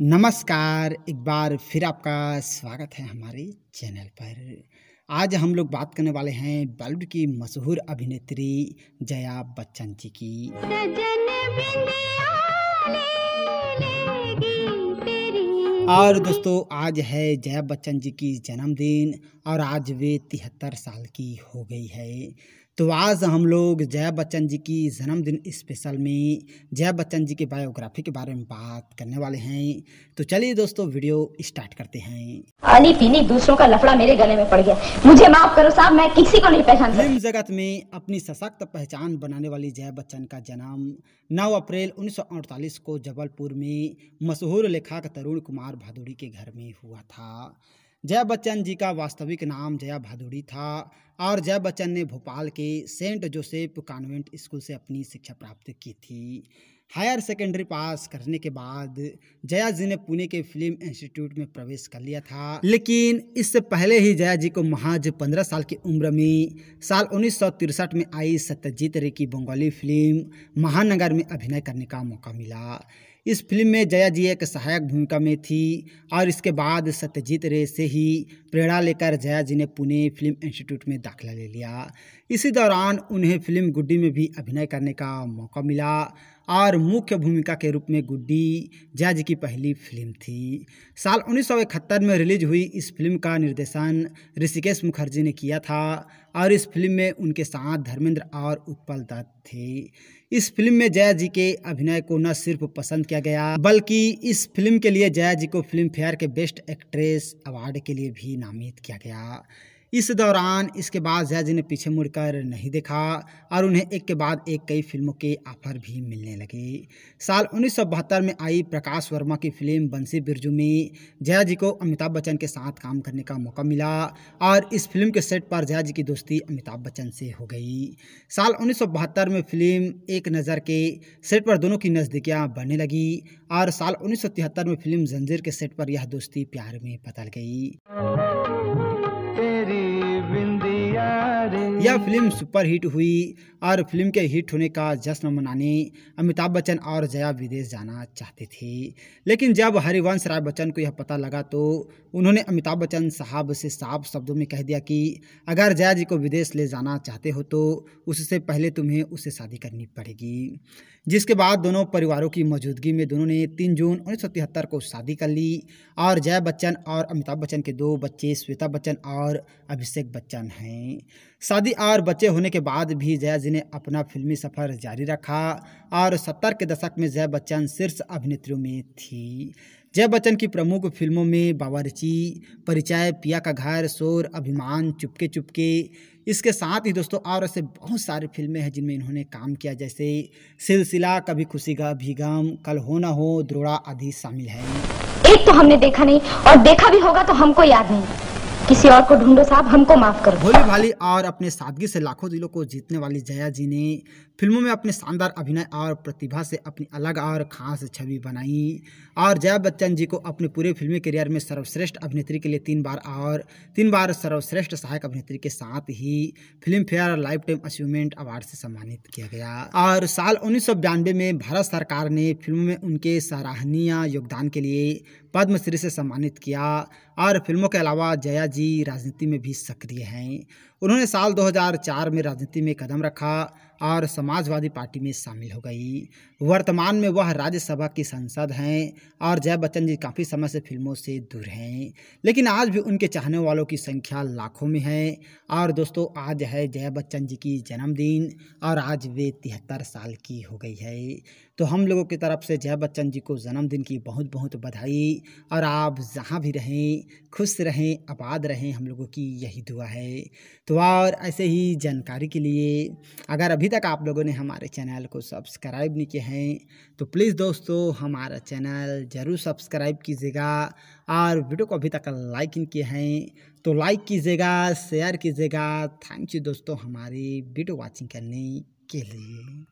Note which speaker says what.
Speaker 1: नमस्कार एक बार फिर आपका स्वागत है हमारे चैनल पर। आज हम लोग बात करने वाले हैं बॉलीवुड की मशहूर अभिनेत्री जया बच्चन जी की। और दोस्तों आज है जया बच्चन जी की जन्मदिन और आज वे तिहत्तर साल की हो गई है। तो आज हम लोग जया बच्चन जी की जन्मदिन स्पेशल में जया बच्चन जी के बायोग्राफी के बारे में बात करने वाले हैं। तो चलिए दोस्तों वीडियो स्टार्ट करते हैं।
Speaker 2: पानी पीनी दूसरों का लफड़ा मेरे गले में पड़ गया। मुझे माफ़ करो साहब मैं किसी को नहीं पहचान
Speaker 1: फ़िल्म जगत में अपनी सशक्त पहचान बनाने वाली जया बच्चन का जन्म नौ अप्रैल 1948 को जबलपुर में मशहूर लेखक तरुण कुमार भादुड़ी के घर में हुआ था। जया बच्चन जी का वास्तविक नाम जया भादुड़ी था और जया बच्चन ने भोपाल के सेंट जोसेफ कॉन्वेंट स्कूल से अपनी शिक्षा प्राप्त की थी। हायर सेकेंडरी पास करने के बाद जया जी ने पुणे के फ़िल्म इंस्टीट्यूट में प्रवेश कर लिया था। लेकिन इससे पहले ही जया जी को महज पंद्रह साल की उम्र में साल उन्नीस में आई सत्यजीत रे की बंगाली फ़िल्म महानगर में अभिनय करने का मौका मिला। इस फ़िल्म में जया जी एक सहायक भूमिका में थी और इसके बाद सत्यजीत रे से ही प्रेरणा लेकर जया जी ने पुणे फ़िल्म इंस्टीट्यूट में दाखिला ले लिया। इसी दौरान उन्हें फ़िल्म गुड्डी में भी अभिनय करने का मौका मिला। और मुख्य भूमिका के रूप में गुड्डी जया जी की पहली फ़िल्म थी। साल उन्नीस सौ इकहत्तर में रिलीज़ हुई इस फ़िल्म का निर्देशन ऋषिकेश मुखर्जी ने किया था और इस फ़िल्म में उनके साथ धर्मेंद्र और उत्पल दत्त थे। इस फ़िल्म में जया जी के अभिनय को न सिर्फ़ पसंद किया गया, बल्कि इस फ़िल्म के लिए जया जी को फ़िल्म फेयर के बेस्ट एक्ट्रेस अवार्ड के लिए भी नामित किया गया। इस दौरान इसके बाद जया जी ने पीछे मुड़कर नहीं देखा और उन्हें एक के बाद एक कई फ़िल्मों के ऑफ़र भी मिलने लगे। साल उन्नीस सौ बहत्तर में आई प्रकाश वर्मा की फ़िल्म बंसी बिरजू में जया जी को अमिताभ बच्चन के साथ काम करने का मौका मिला और इस फ़िल्म के सेट पर जया जी की दोस्ती अमिताभ बच्चन से हो गई। साल उन्नीस सौ बहत्तर में फ़िल्म एक नज़र के सेट पर दोनों की नज़दीकियाँ बढ़ने लगी और साल उन्नीस सौ तिहत्तर में फ़िल्म जंजीर के सेट पर यह दोस्ती प्यार में बदल गई। यह फ़िल्म सुपरहिट हुई और फ़िल्म के हिट होने का जश्न मनाने अमिताभ बच्चन और जया विदेश जाना चाहते थे। लेकिन जब हरिवंश राय बच्चन को यह पता लगा तो उन्होंने अमिताभ बच्चन साहब से साफ़ शब्दों में कह दिया कि अगर जया जी को विदेश ले जाना चाहते हो तो उससे पहले तुम्हें उससे शादी करनी पड़ेगी। जिसके बाद दोनों परिवारों की मौजूदगी में दोनों ने तीन जून उन्नीस सौ तिहत्तर को शादी कर ली और जया बच्चन और अमिताभ बच्चन के दो बच्चे श्वेता बच्चन और अभिषेक बच्चन हैं। शादी और बच्चे होने के बाद भी जया जी ने अपना फिल्मी सफ़र जारी रखा और सत्तर के दशक में जया बच्चन शीर्ष अभिनेत्रियों में थी। जया बच्चन की प्रमुख फ़िल्मों में बावर्ची परिचय, पिया का घर, शोर, अभिमान, चुपके चुपके। इसके साथ ही दोस्तों और ऐसे बहुत सारी फ़िल्में हैं जिनमें इन्होंने काम किया, जैसे सिलसिला, कभी खुशी का भी गम कल हो ना हो, द्रोड़ा आदि शामिल है।
Speaker 2: एक तो हमने देखा नहीं और देखा भी होगा तो हमको याद नहीं। किसी और को ढूंढो साहब, हमको माफ़ करो।
Speaker 1: भोली भाली और अपने सादगी से लाखों दिलों को जीतने वाली जया जी ने फ़िल्मों में अपने शानदार अभिनय और प्रतिभा से अपनी अलग और खास छवि बनाई। और जया बच्चन जी को अपने पूरे फिल्मी करियर में सर्वश्रेष्ठ अभिनेत्री के लिए तीन बार और तीन बार सर्वश्रेष्ठ सहायक अभिनेत्री के साथ ही Filmfare lifetime achievement award से सम्मानित किया गया। और साल उन्नीस में भारत सरकार ने फ़िल्मों में उनके सराहनीय योगदान के लिए पद्मश्री से सम्मानित किया और फ़िल्मों के अलावा जया जी राजनीति में भी सक्रिय हैं। उन्होंने साल 2004 में राजनीति में कदम रखा और समाजवादी पार्टी में शामिल हो गई। वर्तमान में वह राज्यसभा की सांसद हैं और जया बच्चन जी काफ़ी समय से फ़िल्मों से दूर हैं। लेकिन आज भी उनके चाहने वालों की संख्या लाखों में है। और दोस्तों, आज है जया बच्चन जी की जन्मदिन और आज वे तिहत्तर साल की हो गई है। तो हम लोगों की तरफ़ से जया बच्चन जी को जन्मदिन की बहुत बहुत बधाई और आप जहाँ भी रहें, खुश रहें, आबाद रहें, हम लोगों की यही दुआ है। तो और ऐसे ही जानकारी के लिए अगर अभी तक आप लोगों ने हमारे चैनल को सब्सक्राइब नहीं किए हैं तो प्लीज़ दोस्तों हमारा चैनल ज़रूर सब्सक्राइब कीजिएगा और वीडियो को अभी तक लाइक नहीं किया है तो लाइक कीजिएगा, शेयर कीजिएगा। थैंक यू दोस्तों हमारी वीडियो वॉचिंग करने के लिए।